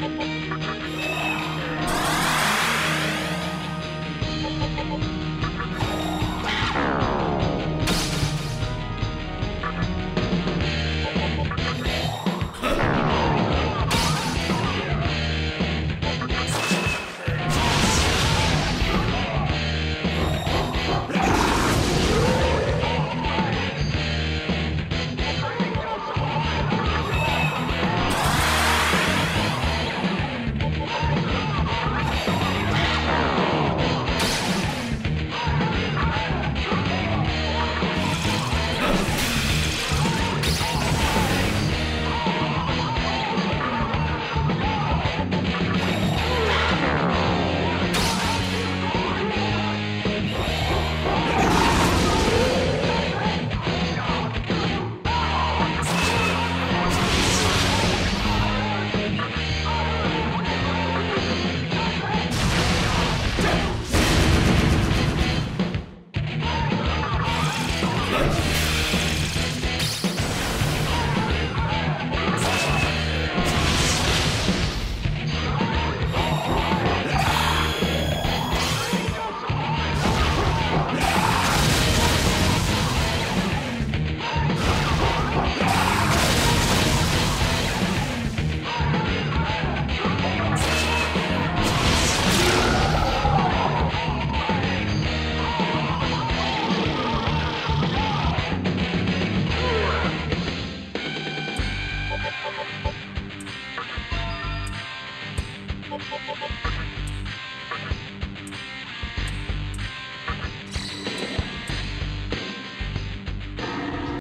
ハハハハ!